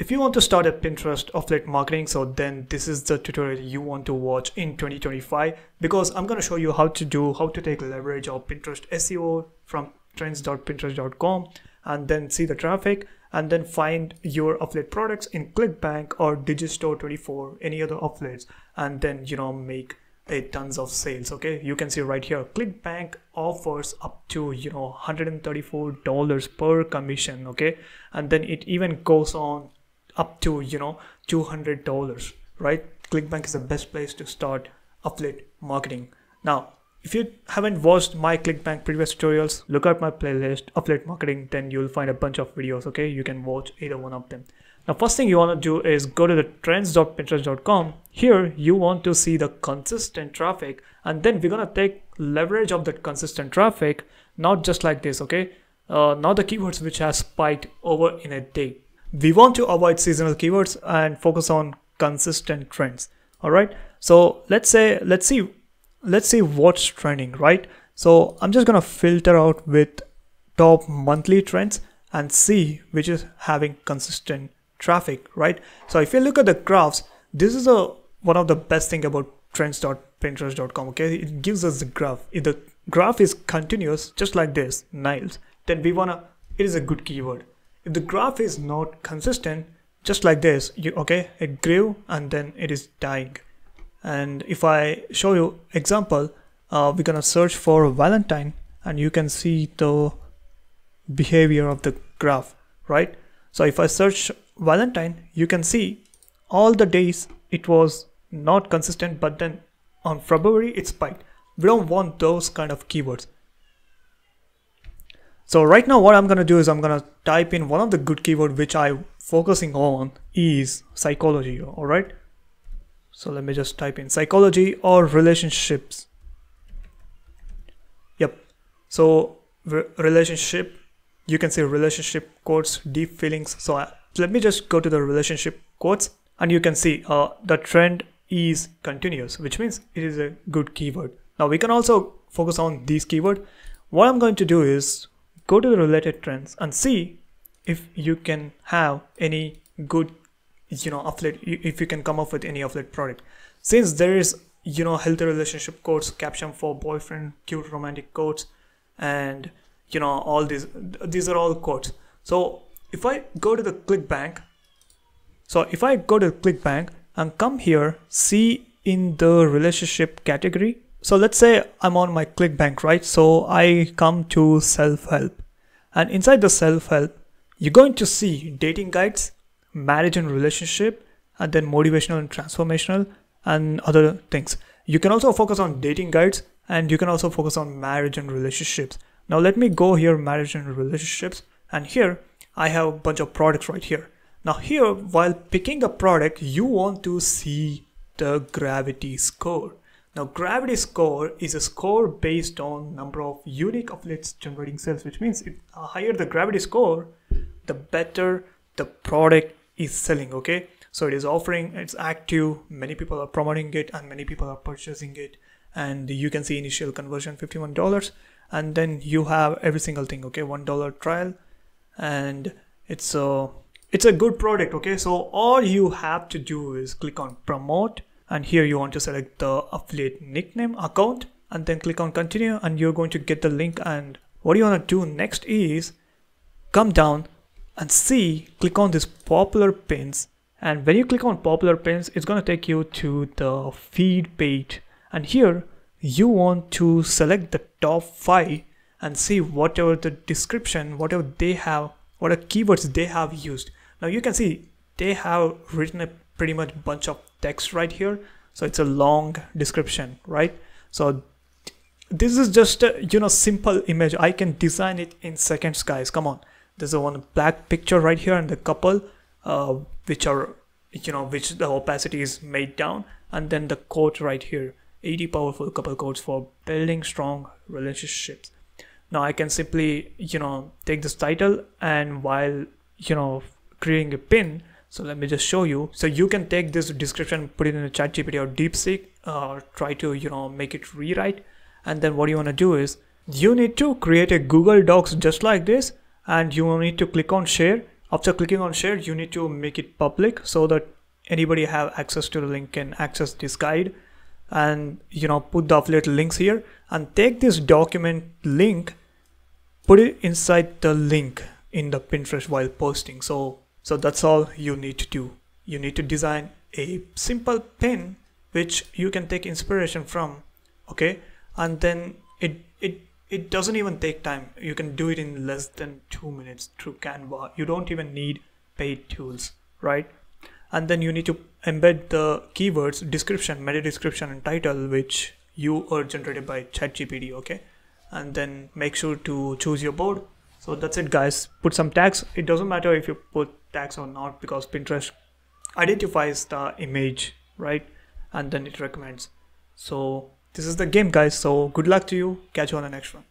if you want to start a Pinterest affiliate marketing, so then this is the tutorial you want to watch in 2025 because I'm going to show you how to do, how to take leverage of Pinterest SEO from trends.pinterest.com and then see the traffic and then find your affiliate products in ClickBank or Digistore24, any other affiliates, and then, you know, make a tons of sales okay? You can see right here clickbank offers up to you know 134 dollars per commission okay? And then it even goes on up to you know 200 dollars right? Clickbank is the best place to start affiliate marketing. Now if you haven't watched my clickbank previous tutorials look at my playlist affiliate marketing then you'll find a bunch of videos okay? You can watch either one of them. Now first thing you want to do is go to the trends.pinterest.com. Here you want to see the consistent traffic and then we're to take leverage of that consistent traffic not just like this okay? Uh, not the keywords which has spiked over in a day. We want to avoid seasonal keywords and focus on consistent trends. All right. So let's say let's see let's see what's trending right. So I'm just gonna filter out with top monthly trends and see which is having consistent traffic, right? So if you look at the graphs, this is a one of the best thing about trends.pinterest.com, okay? It gives us the graph. If the graph is continuous, just like this, Niles, then we wanna, it is a good keyword. If the graph is not consistent, just like this, you okay, it grew and then it is dying. And if I show you example, uh, we're gonna search for Valentine and you can see the behavior of the graph, right? So if I search Valentine, you can see all the days it was not consistent, but then on February it spiked. We don't want those kind of keywords. So right now what I'm gonna do is I'm gonna type in one of the good keyword which I'm focusing on is psychology, alright? So let me just type in psychology or relationships. Yep. So relationship, you can see relationship quotes, deep feelings. So I, let me just go to the relationship quotes and you can see uh, the trend is continuous, which means it is a good keyword. Now we can also focus on these keyword. What I'm going to do is go to the related trends and see if you can have any good, you know, affiliate, if you can come up with any affiliate product. Since there is, you know, healthy relationship quotes, caption for boyfriend, cute romantic quotes, and you know, all these, these are all quotes. So if I go to the ClickBank, so if I go to ClickBank and come here, see in the relationship category. So let's say I'm on my ClickBank, right? So I come to self-help and inside the self-help, you're going to see dating guides, marriage and relationship, and then motivational and transformational and other things. You can also focus on dating guides and you can also focus on marriage and relationships. Now let me go here, marriage and relationships. And here I have a bunch of products right here. Now here, while picking a product, you want to see the gravity score. Now gravity score is a score based on number of unique affiliates generating sales, which means the uh, higher the gravity score, the better the product is selling, okay? So it is offering, it's active, many people are promoting it and many people are purchasing it. And you can see initial conversion $51 and then you have every single thing, okay? $1 trial, and it's a it's a good product okay so all you have to do is click on promote and here you want to select the affiliate nickname account and then click on continue and you're going to get the link. And what you want to do next is come down and see click on this popular pins. And when you click on popular pins it's going to take you to the feed page. And here you want to select the top five and see whatever the description, whatever they have, what are keywords they have used. Now you can see they have written a pretty much bunch of text right here. So it's a long description, right? So this is just a you know simple image. I can design it in seconds, guys. Come on. There's a one black picture right here and the couple, uh, which are you know which the opacity is made down, and then the quote right here. 80 powerful couple quotes for building strong relationships now I can simply you know take this title and while you know creating a pin so let me just show you. So you can take this description put it in a chat gpt or deepseek or uh, try to you know make it rewrite. And then what you want to do is you need to create a google docs just like this and you will need to click on share. After clicking on share you need to make it public so that anybody have access to the link can access this guide. And you know put the affiliate links here and take this document link put it inside the link in the pinterest while posting. So so that's all you need to do. You need to design a simple pin which you can take inspiration from okay? And then it it it doesn't even take time. You can do it in less than two minutes through canva. You don't even need paid tools right? And then you need to embed the keywords description meta description and title which you are generated by ChatGPT okay? And then make sure to choose your board so that's it guys. Put some tags. It doesn't matter if you put tags or not because Pinterest identifies the image right? And then it recommends. So this is the game guys. So good luck to you. Catch you on the next one